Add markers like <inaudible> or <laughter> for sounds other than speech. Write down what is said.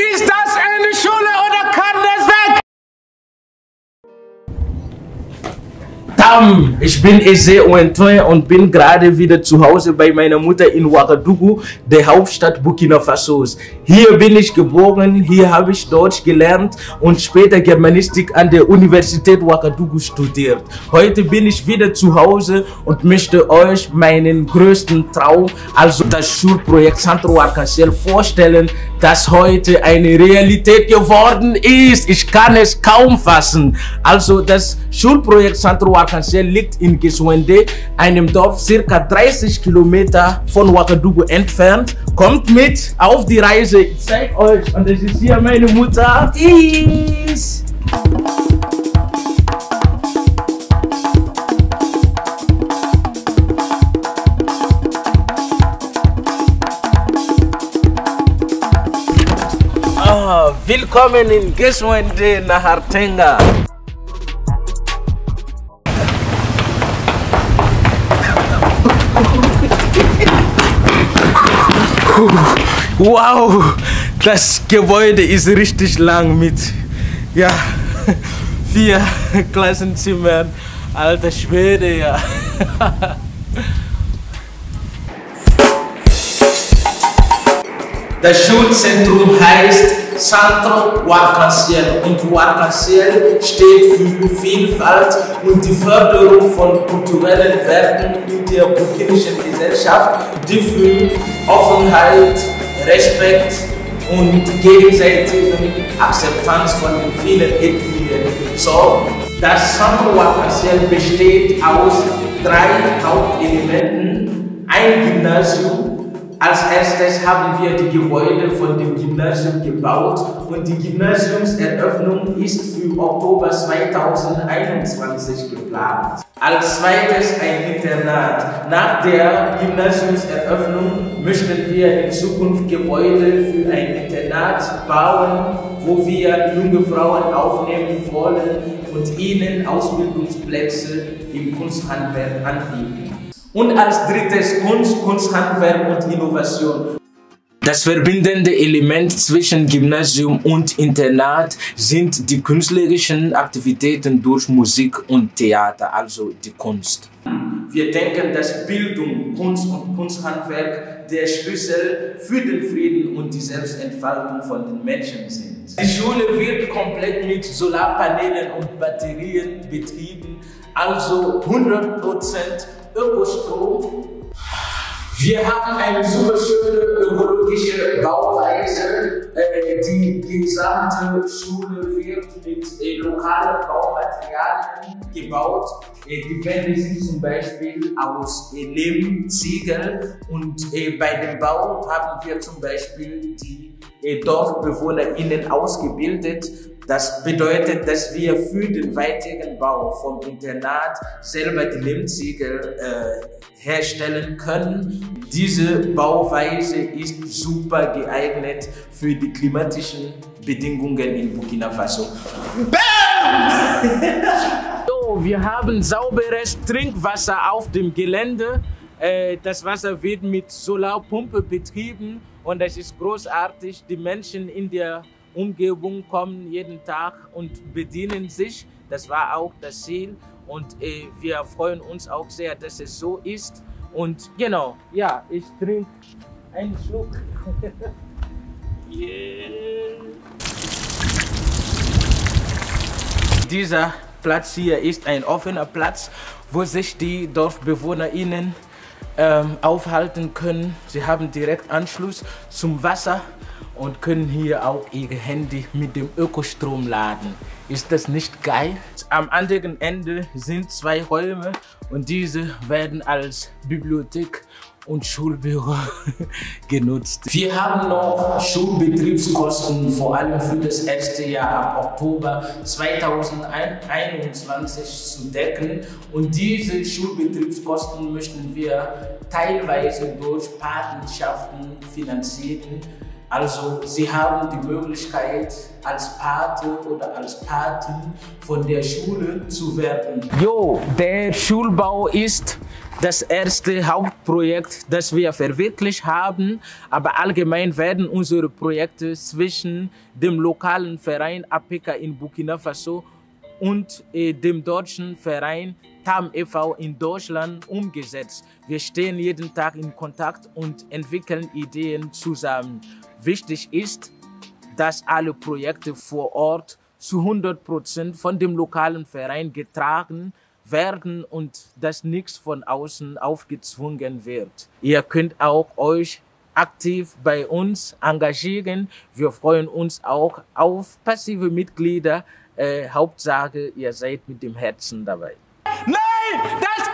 Ist das eine Schule oder kann das weg? Tam, ich bin Eze Oentoin und bin gerade wieder zu Hause bei meiner Mutter in Ouagadougou, der Hauptstadt Burkina Fasos. Hier bin ich geboren, hier habe ich Deutsch gelernt und später Germanistik an der Universität Ouagadougou studiert. Heute bin ich wieder zu Hause und möchte euch meinen größten Traum, also das Schulprojekt Centro Arc-en-Ciel vorstellen, das heute eine Realität geworden ist. Ich kann es kaum fassen. Also das Schulprojekt Centro Arc-en-Ciel liegt in Geswende, einem Dorf circa 30 Kilometer von Ouagadougou entfernt. Kommt mit auf die Reise. Ich zeig euch und das ist hier meine Mutter. Tschüss. Willkommen in Geswende Nahartenga. Wow, das Gebäude ist richtig lang mit ja, vier Klassenzimmern. Alter Schwede, ja. Das Schulzentrum heißt Centro Arc-en-Ciel und Arc-en-Ciel steht für Vielfalt und die Förderung von kulturellen Werten in der burkinischen Gesellschaft, die für Offenheit, Respekt und gegenseitige Akzeptanz von den vielen Ethnien sorgen. Das Centro Arc-en-Ciel besteht aus drei Hauptelementen, ein Gymnasium, als erstes haben wir die Gebäude von dem Gymnasium gebaut und die Gymnasiumseröffnung ist für Oktober 2021 geplant. Als zweites ein Internat. Nach der Gymnasiumseröffnung möchten wir in Zukunft Gebäude für ein Internat bauen, wo wir junge Frauen aufnehmen wollen und ihnen Ausbildungsplätze im Kunsthandwerk anbieten. Und als drittes Kunst, Kunsthandwerk und Innovation. Das verbindende Element zwischen Gymnasium und Internat sind die künstlerischen Aktivitäten durch Musik und Theater, also die Kunst. Wir denken, dass Bildung, Kunst und Kunsthandwerk der Schlüssel für den Frieden und die Selbstentfaltung von den Menschen sind. Die Schule wird komplett mit Solarpanelen und Batterien betrieben, also 100% Ökostrom. Wir haben eine super schöne ökologische Bauweise. Äh, die gesamte Schule wird mit äh, lokalen Baumaterialien gebaut. Äh, die wenden sich zum Beispiel aus Lehm, Ziegel und bei dem Bau haben wir zum Beispiel die DorfbewohnerInnen ausgebildet. Das bedeutet, dass wir für den weiteren Bau vom Internat selber die Lehmziegel äh, herstellen können. Diese Bauweise ist super geeignet für die klimatischen Bedingungen in Burkina Faso. Bam! <laughs> so, wir haben sauberes Trinkwasser auf dem Gelände. Äh, Das Wasser wird mit Solarpumpe betrieben und es ist großartig. Die Menschen in der Umgebung kommen jeden Tag und bedienen sich. Das war auch das Ziel und äh, wir freuen uns auch sehr, dass es so ist. Und genau, ja, ich trinke einen Schluck. <laughs> yeah. Dieser Platz hier ist ein offener Platz, wo sich die DorfbewohnerInnen ähm, aufhalten können. Sie haben direkt Anschluss zum Wasser und können hier auch ihre Handy mit dem Ökostrom laden. Ist das nicht geil? Am anderen Ende sind zwei Räume und diese werden als Bibliothek und Schulbüro <laughs> genutzt. Wir haben noch Schulbetriebskosten, vor allem für das erste Jahr ab Oktober 2021 zu decken. Und diese Schulbetriebskosten möchten wir teilweise durch Patenschaften finanzieren. Also sie haben die Möglichkeit, als Pate oder als Patin von der Schule zu werden. Jo, der Schulbau ist das erste Hauptprojekt, das wir verwirklicht haben. Aber allgemein werden unsere Projekte zwischen dem lokalen Verein APK in Burkina Faso und äh, dem deutschen Verein TAM e.V. in Deutschland umgesetzt. Wir stehen jeden Tag in Kontakt und entwickeln Ideen zusammen. Wichtig ist, dass alle Projekte vor Ort zu 100 Prozent von dem lokalen Verein getragen werden und dass nichts von außen aufgezwungen wird. Ihr könnt auch euch aktiv bei uns engagieren. Wir freuen uns auch auf passive Mitglieder. Äh, Hauptsache, ihr seid mit dem Herzen dabei. Nein, das